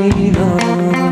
rain know.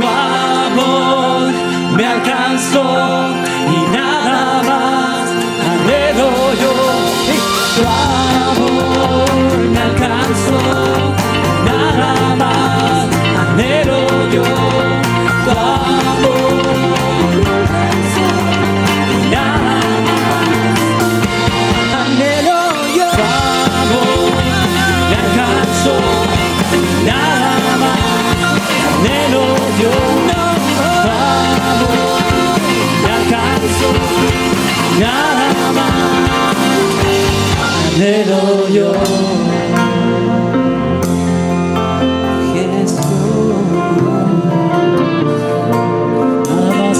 Tu amor me alcanzó. quiero yo.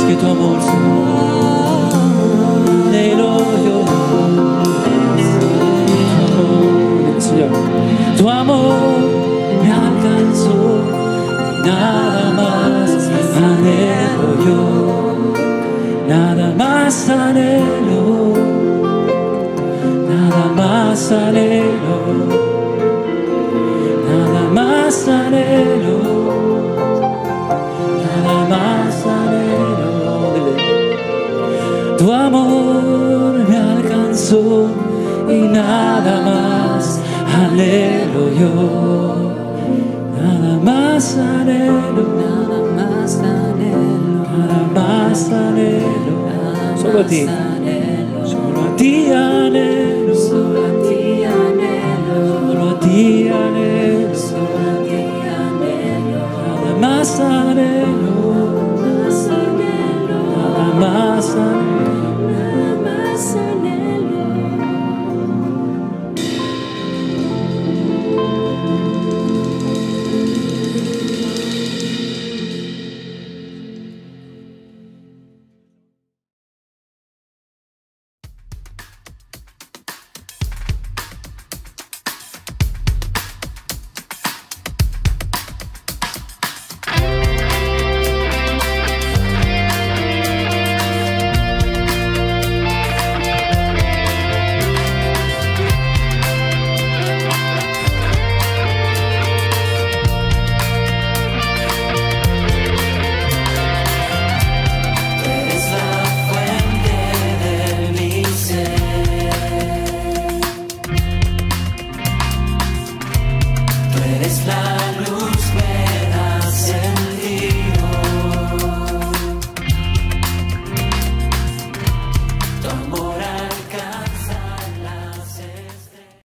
Que tu amor yo. Tu tu amor me alcanzó, nada más. nada más anhelo, nada más anhelo. Tu amor me alcanzó y nada más anhelo yo, nada más anhelo, nada más anhelo, nada más anhelo, solo a ti, solo a ti. más anhelo, más anhelo.